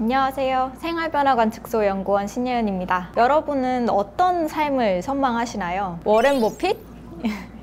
안녕하세요. 생활변화관측소 연구원 신예은입니다. 여러분은 어떤 삶을 선망하시나요? 워렌 버핏?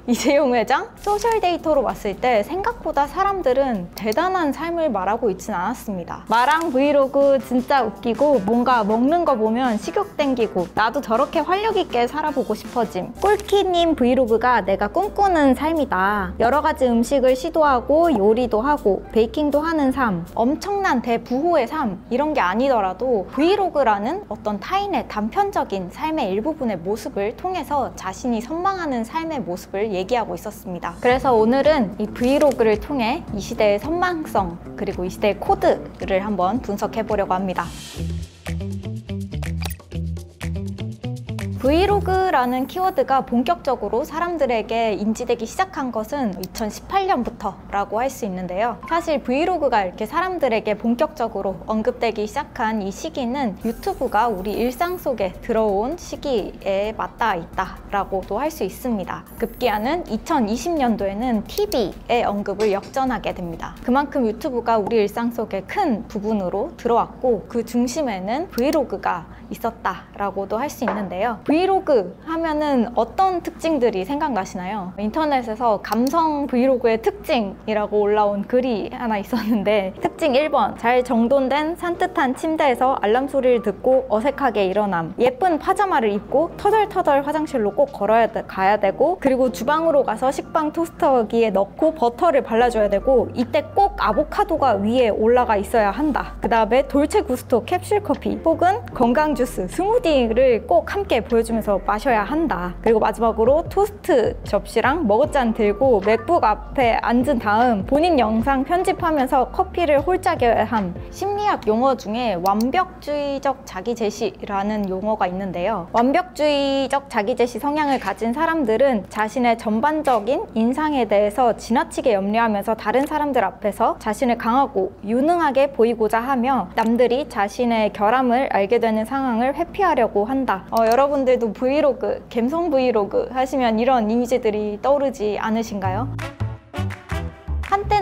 이재용 회장? 소셜 데이터로 봤을 때 생각보다 사람들은 대단한 삶을 말하고 있진 않았습니다. 마랑 브이로그 진짜 웃기고 뭔가 먹는 거 보면 식욕 땡기고 나도 저렇게 활력 있게 살아보고 싶어짐. 꿀키님 브이로그가 내가 꿈꾸는 삶이다. 여러 가지 음식을 시도하고 요리도 하고 베이킹도 하는 삶. 엄청난 대부호의 삶. 이런 게 아니더라도 브이로그라는 어떤 타인의 단편적인 삶의 일부분의 모습을 통해서 자신이 선망하는 삶의 모습을 얘기하고 있었습니다. 그래서 오늘은 이 브이로그를 통해 이 시대의 선망성 그리고 이 시대의 코드를 한번 분석해 보려고 합니다. 브이로그라는 키워드가 본격적으로 사람들에게 인지되기 시작한 것은 2018년부터라고 할 수 있는데요. 사실 브이로그가 이렇게 사람들에게 본격적으로 언급되기 시작한 이 시기는 유튜브가 우리 일상 속에 들어온 시기에 맞닿아 있다라고도 할 수 있습니다. 급기야는 2020년도에는 TV의 언급을 역전하게 됩니다. 그만큼 유튜브가 우리 일상 속에 큰 부분으로 들어왔고 그 중심에는 브이로그가 있었다라고도 할 수 있는데요. 브이로그 하면은 어떤 특징들이 생각나시나요? 인터넷에서 감성 브이로그의 특징이라고 올라온 글이 하나 있었는데 특징 1번 잘 정돈된 산뜻한 침대에서 알람 소리를 듣고 어색하게 일어남. 예쁜 파자마를 입고 터덜터덜 화장실로 꼭 걸어야 돼, 가야 되고 그리고 주방으로 가서 식빵 토스터기에 넣고 버터를 발라줘야 되고 이때 꼭 아보카도가 위에 올라가 있어야 한다. 그 다음에 돌체 구스토 캡슐 커피 혹은 건강 주스, 스무디를 꼭 함께 보여 주면서 마셔야 한다. 그리고 마지막으로 토스트 접시랑 머그잔 들고 맥북 앞에 앉은 다음 본인 영상 편집하면서 커피를 홀짝여야 함. 심리학 용어 중에 완벽주의적 자기제시라는 용어가 있는데요. 완벽주의적 자기제시 성향을 가진 사람들은 자신의 전반적인 인상에 대해서 지나치게 염려하면서 다른 사람들 앞에서 자신을 강하고 유능하게 보이고자 하며 남들이 자신의 결함을 알게 되는 상황 상황을 회피하려고 한다. 어, 여러분들 도 브이로그, 갬성 브이로그 하시면 이런 이미지들이 떠오르지 않으신가요?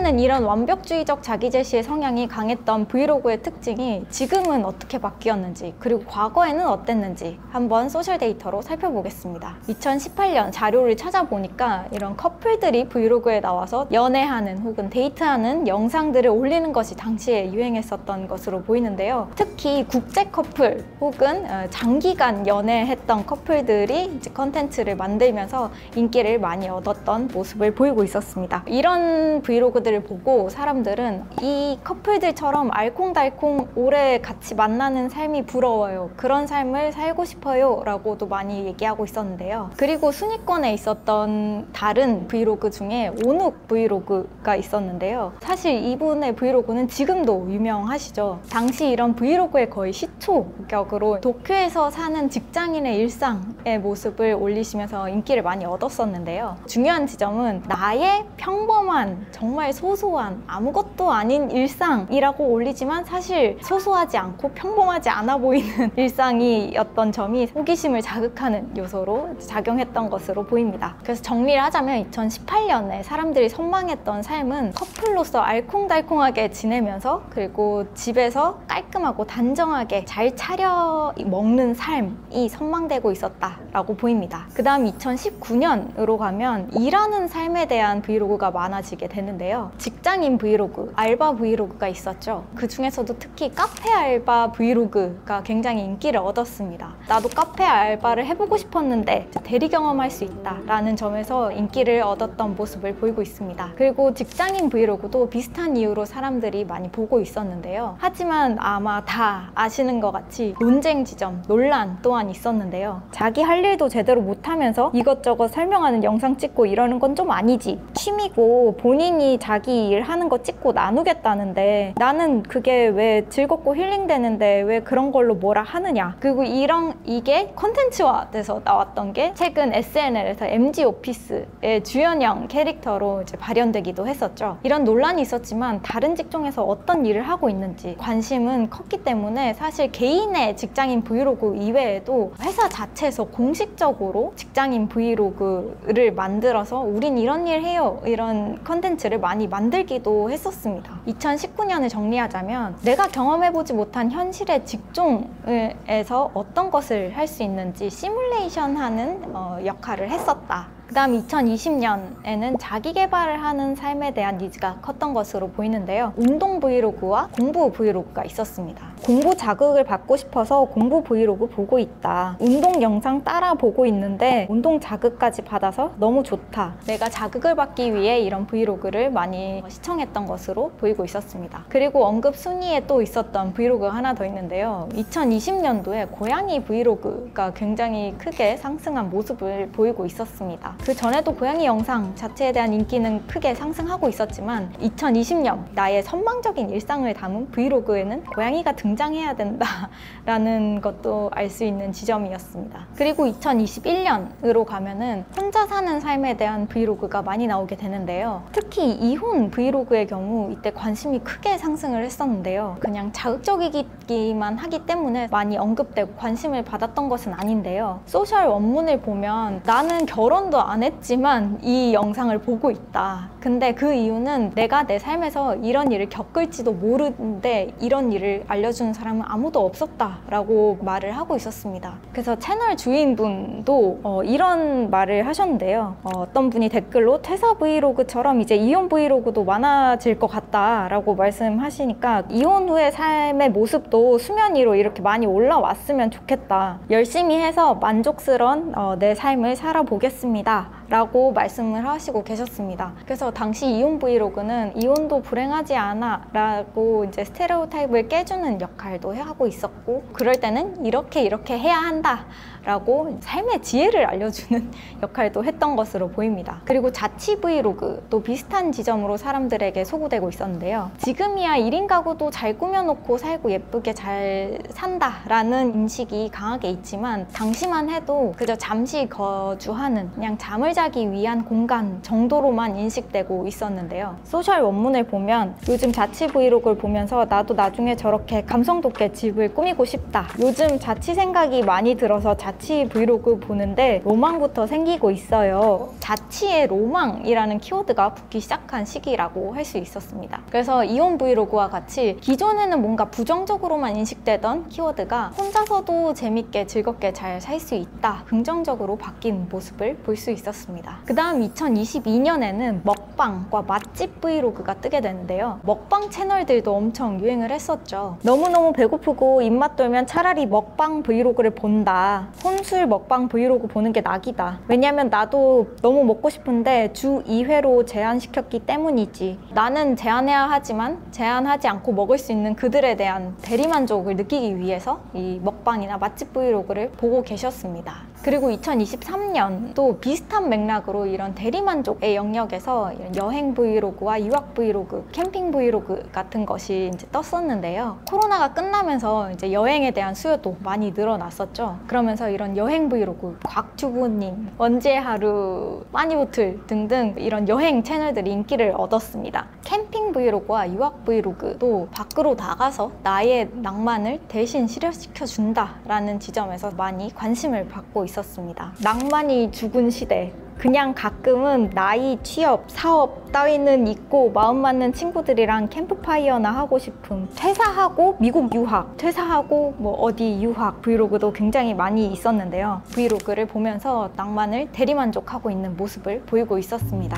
한때는 이런 완벽주의적 자기제시의 성향이 강했던 브이로그의 특징이 지금은 어떻게 바뀌었는지 그리고 과거에는 어땠는지 한번 소셜 데이터로 살펴보겠습니다. 2018년 자료를 찾아보니까 이런 커플들이 브이로그에 나와서 연애하는 혹은 데이트하는 영상들을 올리는 것이 당시에 유행했었던 것으로 보이는데요. 특히 국제 커플 혹은 어, 장기간 연애했던 커플들이 이제 컨텐츠를 만들면서 인기를 많이 얻었던 모습을 보이고 있었습니다. 이런 브이로그 브 이로그들을 보고 사람들은 이 커플들처럼 알콩달콩 오래 같이 만나는 삶이 부러워요. 그런 삶을 살고 싶어요. 라고도 많이 얘기하고 있었는데요. 그리고 순위권에 있었던 다른 브이로그 중에 오눅 브이로그가 있었는데요. 사실 이분의 브이로그는 지금도 유명하시죠. 당시 이런 브이로그의 거의 시초격으로 도쿄에서 사는 직장인의 일상의 모습을 올리시면서 인기를 많이 얻었었는데요. 중요한 지점은 나의 평범한 정말 소 소한 아무것도 아닌 일상이라고 올리지만 사실 소소하지 않고 평범하지 않아 보이는 일상이었던 점이 호기심을 자극하는 요소로 작용했던 것으로 보입니다. 그래서 정리를 하자면 2018년에 사람들이 선망했던 삶은 커플로서 알콩달콩하게 지내면서 그리고 집에서 깔끔하고 단정하게 잘 차려 먹는 삶이 선망되고 있었다라고 보입니다. 그 다음 2019년으로 가면 일하는 삶에 대한 브이로그가 많아지게 되는 직장인 브이로그, 알바 브이로그가 있었죠. 그 중에서도 특히 카페 알바 브이로그가 굉장히 인기를 얻었습니다. 나도 카페 알바를 해보고 싶었는데 대리 경험할 수 있다라는 점에서 인기를 얻었던 모습을 보이고 있습니다. 그리고 직장인 브이로그도 비슷한 이유로 사람들이 많이 보고 있었는데요. 하지만 아마 다 아시는 것 같이 논쟁 지점, 논란 또한 있었는데요. 자기 할 일도 제대로 못하면서 이것저것 설명하는 영상 찍고 이러는 건 좀 아니지. 취미고 본인이 본인이 자기 일 하는 거 찍고 나누겠다는데 나는 그게 왜 즐겁고 힐링되는데 왜 그런 걸로 뭐라 하느냐. 그리고 이런 이게 컨텐츠화 돼서 나왔던 게 최근 SNL에서 MZ 오피스의 주현영 캐릭터로 이제 발현되기도 했었죠. 이런 논란이 있었지만 다른 직종에서 어떤 일을 하고 있는지 관심은 컸기 때문에 사실 개인의 직장인 브이로그 이외에도 회사 자체에서 공식적으로 직장인 브이로그를 만들어서 우린 이런 일 해요. 이런 컨텐츠를 브이로그들을 많이 만들기도 했었습니다. 2019년을 정리하자면 내가 경험해보지 못한 현실의 직종에서 어떤 것을 할 수 있는지 시뮬레이션 하는 어, 역할을 했었다. 그 다음 2020년에는 자기 개발을 하는 삶에 대한 needs가 컸던 것으로 보이는데요. 운동 브이로그와 공부 브이로그가 있었습니다. 공부 자극을 받고 싶어서 공부 브이로그 보고 있다. 운동 영상 따라 보고 있는데 운동 자극까지 받아서 너무 좋다. 내가 자극을 받기 위해 이런 브이로그를 많이 시청했던 것으로 보이고 있었습니다. 그리고 언급 순위에 또 있었던 브이로그가 하나 더 있는데요. 2020년도에 고양이 브이로그가 굉장히 크게 상승한 모습을 보이고 있었습니다. 그 전에도 고양이 영상 자체에 대한 인기는 크게 상승하고 있었지만 2020년 나의 선망적인 일상을 담은 브이로그에는 고양이가 등장해야 된다라는 것도 알 수 있는 지점이었습니다. 그리고 2021년으로 가면은 혼자 사는 삶에 대한 브이로그가 많이 나오게 되는데요. 특히 이혼 브이로그의 경우 이때 관심이 크게 상승을 했었는데요. 그냥 자극적이기만 하기 때문에 많이 언급되고 관심을 받았던 것은 아닌데요. social 원문을 보면 나는 결혼도 안 했지만 이 영상을 보고 있다. 근데 그 이유는 내가 내 삶에서 이런 일을 겪을지도 모르는데 이런 일을 알려주는 사람은 아무도 없었다라고 말을 하고 있었습니다. 그래서 채널 주인분도 어, 이런 말을 하셨는데요. 어, 떤 분이 댓글로 퇴사 브이로그처럼 이제 이혼 브이로그도 많아질 것 같다라고 말씀하시니까 이혼 후의 삶의 모습도 수면 위로 이렇게 많이 올라왔으면 좋겠다. 열심히 해서 만족스러운 어, 내 삶을 살아보겠습니다. 라고 말씀을 하시고 계셨습니다. 그래서 당시 이혼 브이로그는 이혼도 불행하지 않아 라고 이제 스테레오타입을 깨주는 역할도 하고 있었고 그럴 때는 이렇게 이렇게 해야 한다 라고 삶의 지혜를 알려주는 역할도 했던 것으로 보입니다. 그리고 자취 브이로그도 비슷한 지점으로 사람들에게 소구되고 있었는데요. 지금이야 1인 가구도 잘 꾸며놓고 살고 예쁘게 잘 산다 라는 인식이 강하게 있지만 당시만 해도 그저 잠시 거주하는 그냥 잠을 자기 위한 공간 정도로만 인식되고 있었는데요. social 원문을 보면 요즘 자취 브이로그를 보면서 나도 나중에 저렇게 감성 돋게 집을 꾸미고 싶다. 요즘 자취 생각이 많이 들어서 자취 브이로그 보는데 로망부터 생기고 있어요. 자취의 로망이라는 키워드가 붙기 시작한 시기라고 할 수 있었습니다. 그래서 이혼 브이로그와 같이 기존에는 뭔가 부정적으로만 인식되던 키워드가 혼자서도 재밌게 즐겁게 잘 살 수 있다. 긍정적으로 바뀐 모습을 볼 수 있었습니다. 그 다음 2022년에는 먹방과 맛집 브이로그가 뜨게 되는데요. 먹방 채널들도 엄청 유행을 했었죠. 너무너무 배고프고 입맛 돌면 차라리 먹방 브이로그를 본다. 혼술 먹방 브이로그 보는 게 낙이다. 왜냐면 나도 너무 먹고 싶은데 주 2회로 제한시켰기 때문이지. 나는 제한해야 하지만 제한하지 않고 먹을 수 있는 그들에 대한 대리만족을 느끼기 위해서 이 먹방이나 맛집 브이로그를 보고 계셨습니다. 그리고 2023년 또 비슷한 맥락으로 이런 대리만족의 영역에서 이런 여행 브이로그와 유학 브이로그, 캠핑 브이로그 같은 것이 이제 떴었는데요. 코로나가 끝나면서 이제 여행에 대한 수요도 많이 늘어났었죠. 그러면서 이런 여행 브이로그, 곽주부님, 원지의 하루, 빠니보틀 등등 이런 여행 채널들이 인기를 얻었습니다. 캠핑 브이로그와 유학 브이로그도 밖으로 나가서 나의 낭만을 대신 실현시켜 준다라는 지점에서 많이 관심을 받고 있 었습니다. 낭만이 죽은 시대. 그냥 가끔은 나이, 취업, 사업 따위는 잊고 마음 맞는 친구들이랑 캠프파이어나 하고 싶음. 퇴사하고 미국 유학, 퇴사하고 뭐 어디 유학 브이로그도 굉장히 많이 있었는데요. 브이로그를 보면서 낭만을 대리만족하고 있는 모습을 보이고 있었습니다.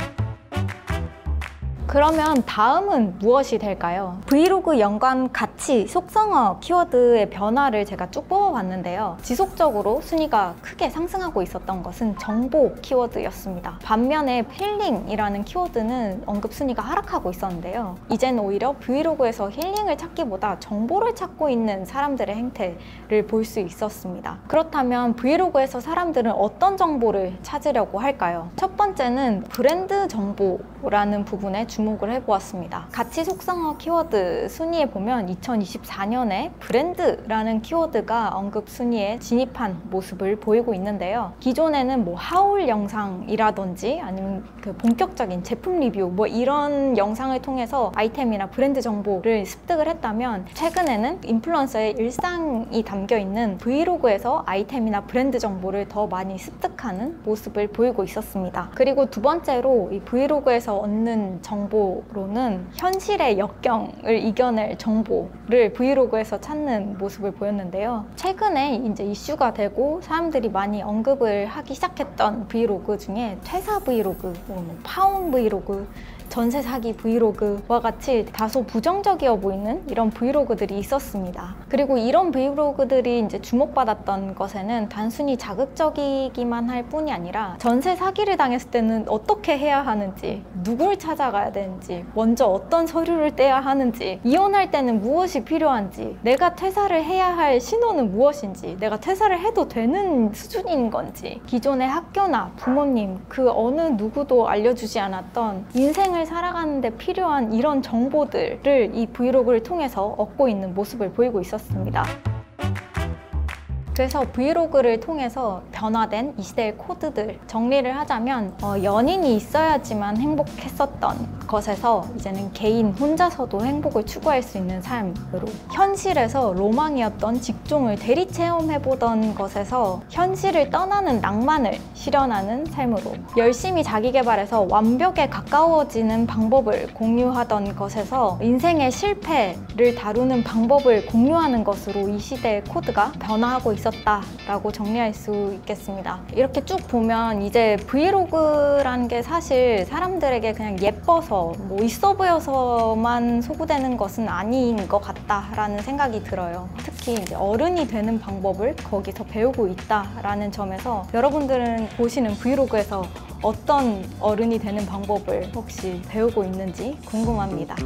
그러면 다음은 무엇이 될까요? 브이로그 연관 가치, 속성어, 키워드의 변화를 제가 쭉 뽑아봤는데요. 지속적으로 순위가 크게 상승하고 있었던 것은 정보 키워드였습니다. 반면에 힐링이라는 키워드는 언급 순위가 하락하고 있었는데요. 이제는 오히려 브이로그에서 힐링을 찾기보다 정보를 찾고 있는 사람들의 행태를 볼 수 있었습니다. 그렇다면 브이로그에서 사람들은 어떤 정보를 찾으려고 할까요? 첫 번째는 브랜드 정보라는 부분에 주목을 해보았습니다. 가치 속성어 키워드 순위에 보면 2024년에 브랜드라는 키워드가 언급 순위에 진입한 모습을 보이고 있는데요. 기존에는 뭐 haul 영상이라든지 아니면 그 본격적인 제품 리뷰 뭐 이런 영상을 통해서 아이템이나 브랜드 정보를 습득을 했다면 최근에는 인플루언서의 일상이 담겨 있는 브이로그에서 아이템이나 브랜드 정보를 더 많이 습득하는 모습을 보이고 있었습니다. 그리고 두 번째로 이 브이로그에서 얻는 정보로는 현실의 역경을 이겨낼 정보 를 브이로그에서 찾는 모습을 보였는데요. 최근에 이제 이슈가 되고 사람들이 많이 언급을 하기 시작했던 브이로그 중에 퇴사 브이로그, 뭐 파혼 브이로그, 전세 사기 브이로그와 같이 다소 부정적이어 보이는 이런 브이로그들이 있었습니다. 그리고 이런 브이로그들이 이제 주목받았던 것에는 단순히 자극적이기만 할 뿐이 아니라 전세 사기를 당했을 때는 어떻게 해야 하는지, 누굴 찾아가야 되는지, 먼저 어떤 서류를 떼야 하는지, 이혼할 때는 무엇이 필요한지, 내가 퇴사를 해야 할 신호는 무엇인지, 내가 퇴사를 해도 되는 수준인 건지, 기존의 학교나 부모님 그 어느 누구도 알려주지 않았던 인생을 살아가는데 필요한 이런 정보들을 이 브이로그를 통해서 얻고 있는 모습을 보이고 있었습니다. 그래서 브이로그를 통해서 변화된 이 시대의 코드들 정리를 하자면 어, 연인이 있어야지만 행복했었던 것에서 이제는 개인 혼자서도 행복을 추구할 수 있는 삶으로 현실에서 로망이었던 직종을 대리 체험해보던 것에서 현실을 떠나는 낭만을 실현하는 삶으로 열심히 자기 개발해서 완벽에 가까워지는 방법을 공유하던 것에서 인생의 실패를 다루는 방법을 공유하는 것으로 이 시대의 코드가 변화하고. 있었다라고 정리할 수 있겠습니다. 이렇게 쭉 보면 이제 브이로그라는 게 사실 사람들에게 그냥 예뻐 서 뭐 있어 보여서만 소구되는 것은 아닌 것 같다라는 생각이 들어요. 특히 이제 어른이 되는 방법을 거기서 배우고 있다라는 점에서 여러분들은 보시는 브이로그에서 어떤 어른이 되는 방법을 혹시 배우고 있는지 궁금합니다.